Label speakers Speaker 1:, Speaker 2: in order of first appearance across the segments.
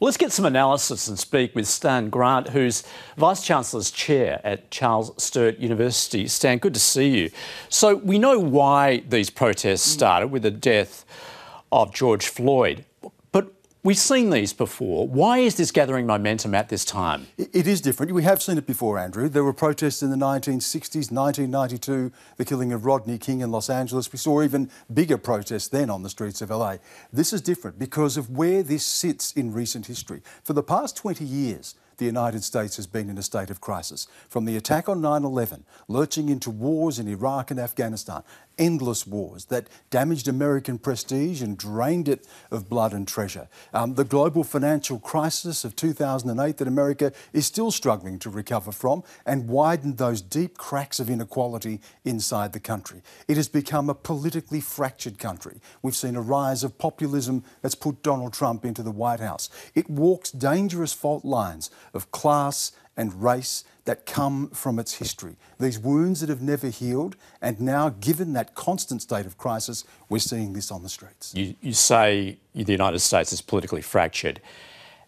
Speaker 1: Well, let's get some analysis and speak with Stan Grant, who's Vice Chancellor's Chair at Charles Sturt University. Stan, good to see you. So, we know why these protests started with the death of George Floyd. We've seen these before. Why is this gathering momentum at this time?
Speaker 2: It is different. We have seen it before, Andrew. There were protests in the 1960s, 1992, the killing of Rodney King in Los Angeles. We saw even bigger protests then on the streets of LA. This is different because of where this sits in recent history. For the past 20 years, the United States has been in a state of crisis. From the attack on 9 11, lurching into wars in Iraq and Afghanistan, endless wars that damaged American prestige and drained it of blood and treasure. Um, the global financial crisis of 2008 that America is still struggling to recover from and widened those deep cracks of inequality inside the country. It has become a politically fractured country. We've seen a rise of populism that's put Donald Trump into the White House. It walks dangerous fault lines of class and race that come from its history. These wounds that have never healed, and now, given that constant state of crisis, we're seeing this on the streets.
Speaker 1: You, you say the United States is politically fractured.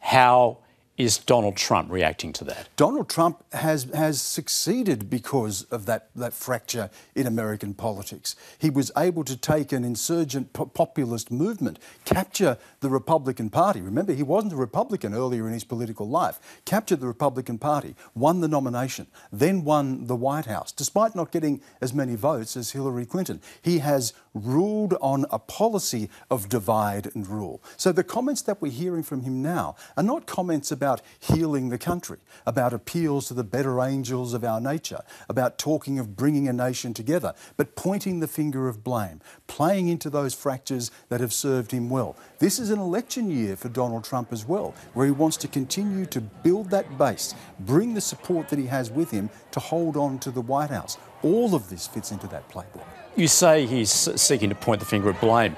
Speaker 1: How is Donald Trump reacting to that?
Speaker 2: Donald Trump has, has succeeded because of that, that fracture in American politics. He was able to take an insurgent populist movement, capture the Republican Party. Remember, he wasn't a Republican earlier in his political life. Captured the Republican Party, won the nomination, then won the White House, despite not getting as many votes as Hillary Clinton. He has ruled on a policy of divide and rule. So the comments that we're hearing from him now are not comments about about healing the country, about appeals to the better angels of our nature, about talking of bringing a nation together, but pointing the finger of blame, playing into those fractures that have served him well. This is an election year for Donald Trump as well, where he wants to continue to build that base, bring the support that he has with him to hold on to the White House. All of this fits into that playbook.
Speaker 1: You say he's seeking to point the finger of blame.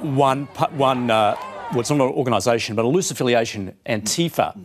Speaker 1: One, one uh, well, it's not an organisation, but a loose affiliation, Antifa.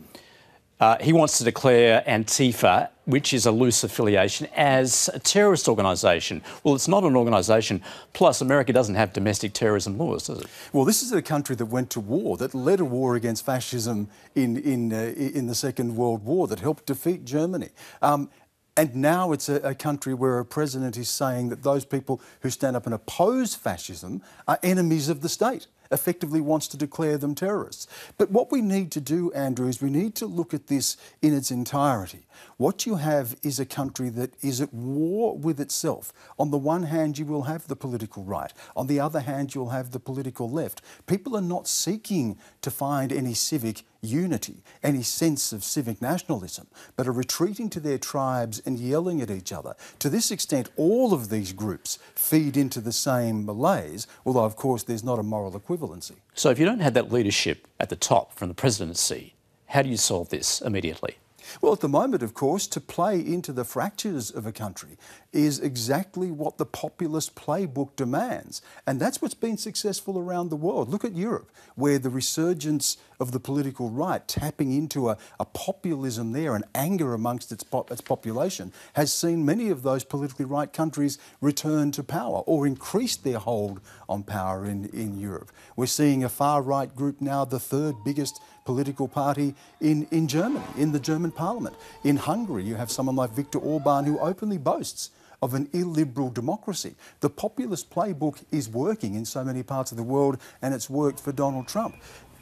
Speaker 1: Uh, he wants to declare Antifa, which is a loose affiliation, as a terrorist organisation. Well, it's not an organisation. Plus, America doesn't have domestic terrorism laws, does it?
Speaker 2: Well, this is a country that went to war, that led a war against fascism in, in, uh, in the Second World War, that helped defeat Germany. Um, and now it's a, a, country where a president is saying that those people who stand up and oppose fascism are enemies of the state effectively wants to declare them terrorists. But what we need to do, Andrew, is we need to look at this in its entirety. What you have is a country that is at war with itself. On the one hand, you will have the political right. On the other hand, you'll have the political left. People are not seeking to find any civic unity, any sense of civic nationalism, but are retreating to their tribes and yelling at each other. To this extent, all of these groups feed into the same malaise, although, of course, there's not a moral equivalency.
Speaker 1: So, if you don't have that leadership at the top from the presidency, how do you solve this immediately?
Speaker 2: Well, at the moment, of course, to play into the fractures of a country is exactly what the populist playbook demands. And that's what's been successful around the world. Look at Europe, where the resurgence of the political right, tapping into a, a populism there and anger amongst its, its population, has seen many of those politically right countries return to power or increase their hold on power in, in Europe. We're seeing a far right group now, the third biggest political party in, in Germany, in the German parliament. In Hungary, you have someone like Viktor Orban who openly boasts of an illiberal democracy. The populist playbook is working in so many parts of the world, and it's worked for Donald Trump.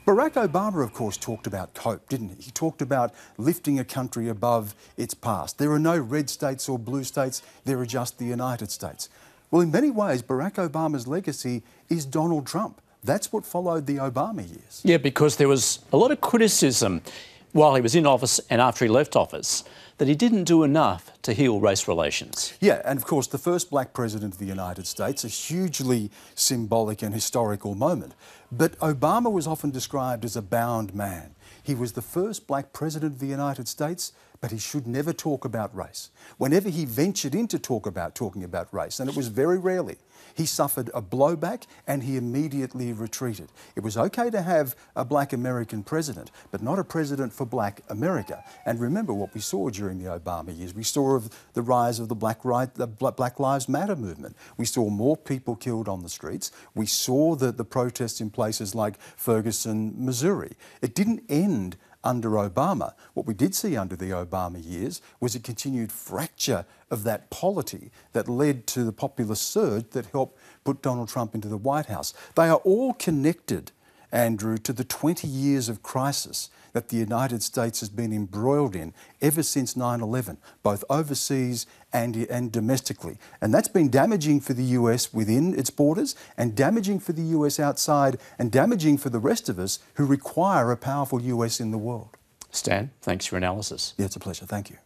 Speaker 2: Barack Obama, of course, talked about COPE, didn't he? He talked about lifting a country above its past. There are no red states or blue states, there are just the United States. Well, in many ways, Barack Obama's legacy is Donald Trump. That's what followed the Obama years.
Speaker 1: Yeah, because there was a lot of criticism while he was in office and after he left office that he didn't do enough to heal race relations.
Speaker 2: Yeah, and of course, the first black president of the United States, a hugely symbolic and historical moment. But Obama was often described as a bound man. He was the first black president of the United States, but he should never talk about race. Whenever he ventured into talk about talking about race, and it was very rarely, he suffered a blowback and he immediately retreated. It was okay to have a black American president, but not a president for black America. And remember what we saw during during the Obama years. We saw the rise of the Black, right, the Black Lives Matter movement. We saw more people killed on the streets. We saw the, the protests in places like Ferguson, Missouri. It didn't end under Obama. What we did see under the Obama years was a continued fracture of that polity that led to the populist surge that helped put Donald Trump into the White House. They are all connected, Andrew, to the 20 years of crisis that the United States has been embroiled in ever since 9 11, both overseas and, and domestically. And that's been damaging for the US within its borders, and damaging for the US outside, and damaging for the rest of us who require a powerful US in the world.
Speaker 1: Stan, thanks for your analysis.
Speaker 2: Yeah, it's a pleasure. Thank you.